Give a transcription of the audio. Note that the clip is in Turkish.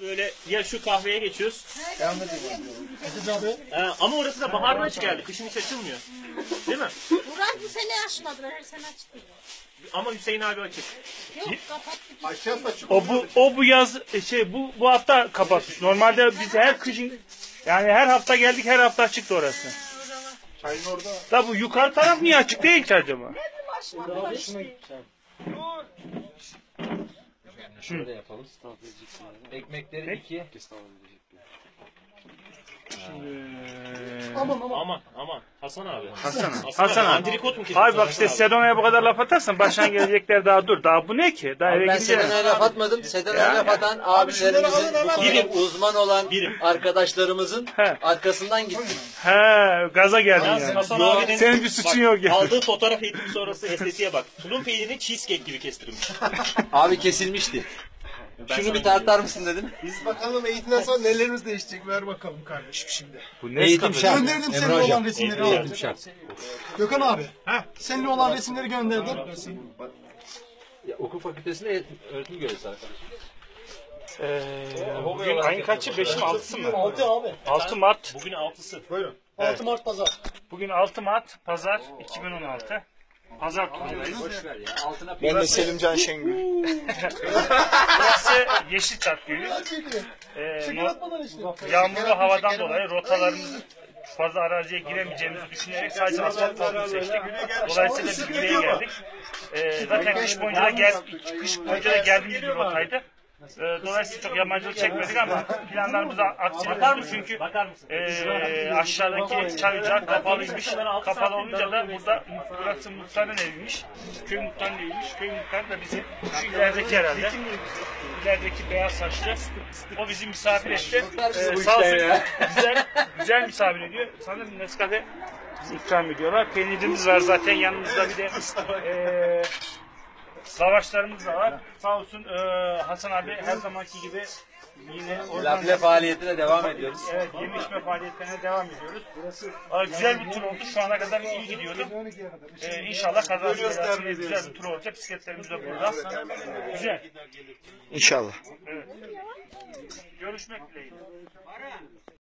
Böyle ya şu kahveye geçiyoruz. Abi. Ee, ama orası da baharda açık geldi. Kışın hiç açılmıyor. Değil mi? Murat bu sene açmadılar, her sene açtılar. Ama Hüseyin abi açık. Yok kapattık. Aşağı. O bu o bu yaz e, şey bu bu hafta kapatmış. Normalde biz her kışın yani her hafta geldik her hafta açıktı orası. Çayın orada. Da bu yukarı taraf niye açık değil ki acaba? Açmadılar işte. Şöyle yapalım. Ekmekleri ikiye. Aman aman. Aman aman. Hasan abi. Hasan Hasan Hasan abi, antrikot mu kesiyorsun Hayır bak işte? Sedona'ya bu kadar laf atarsan baştan gelecekler daha dur. Daha bu ne ki? Daha eve Ben gideceğiz. Sedena'ya laf atmadım. Sedena'ya laf atan abilerimizin bu konuda uzman olan Birim. arkadaşlarımızın He. arkasından gittim. He gaza geldin yani. Hasan abinin senin bir suçun yok yani. Aldığı fotoğraf eğitimi sonrası estetiğe bak. Tulum peynirini cheesecake gibi kestirmiş. Abi kesilmişti. Şunu bir tartar mısın dedim. Biz bakalım eğitimden sonra nelerimiz değişecek. Ver bakalım kardeşim şimdi. Bu ne Eğitim şart. Gönderdim Emre seninle hocam. olan resimleri Eğitim aldım. şart. Gökhan abi. Seninle olan resimleri gönderdim. Ya, okul fakültesinde eğitim- öğretim görevlisi arkadaşım. Ee, bugün ayın kaçı? 5 mi 6'sı mı? 6 abi. 6 Mart. Bugün altısı. Buyurun. 6 Mart Pazar. Bugün 6 Mart Pazar 2016. Pazar turundayız. Boş ver ya. Altına Ben de Selimcan Şengül. Burası Yeşilçat köyü. Ee, no- yağmurlu havadan dolayı rotalarımızı fazla araziye giremeyeceğimizi düşünerek sadece asfalt tarzını seçtik. Dolayısıyla biz buraya geldik. Ee, zaten kış boyunca da gel, kış boyunca da geldiğimiz bir rotaydı. Ee, dolayısıyla çok yabancılık çekmedik ama planlarımızda aksilik oldu çünkü Bakar mısın? ee, aşağıdaki çay ocağı kapalıymış. Kapalı olunca da burada burası muhtarın eviymiş. Köy muhtarının eviymiş. Köy muhtarı da bizim şu ilerideki herhalde. İlerideki beyaz saçlı. O bizi misafir etti. Ee, sağ olsun güzel, güzel misafir ediyor. Sanırım Nescafe ikram ediyorlar. Peynirimiz var zaten yanımızda bir de ee, lavaşlarımız da var. Sağ olsun ee, Hasan abi her zamanki gibi yine Lafle faaliyetine devam ediyoruz. Evet, yeme içme faaliyetlerine devam ediyoruz. Aa, güzel bir tur oldu. Şu ana kadar iyi gidiyorduk. Ee, inşallah belasıyla güzel bir tur olacak. Bisikletlerimiz de burada. Güzel. İnşallah. Evet. Görüşmek dileğiyle.